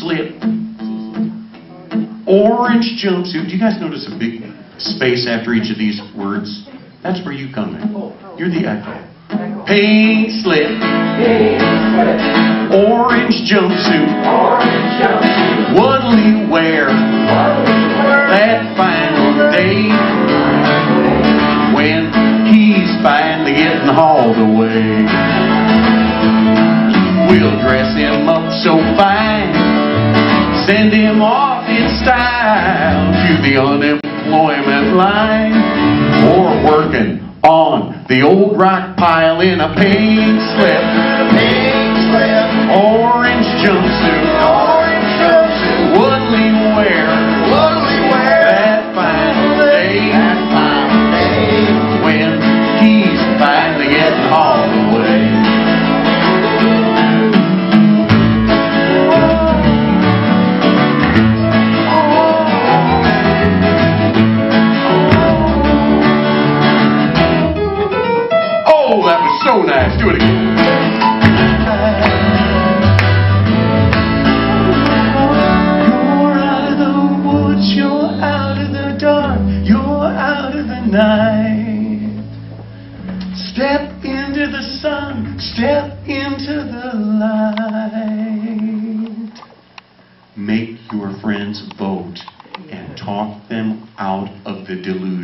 slip, orange jumpsuit. Do you guys notice a big space after each of these words? That's where you come in. You're the echo. Pink slip, orange jumpsuit. What'll he wear that final day when he's finally getting hauled away? Send him off in style to the unemployment line, or working on the old rock pile in a pink slip, so nice. Do it again. You're out of the woods, you're out of the dark, you're out of the night. Step into the sun, step into the light. Make your friends vote and talk them out of the delusion.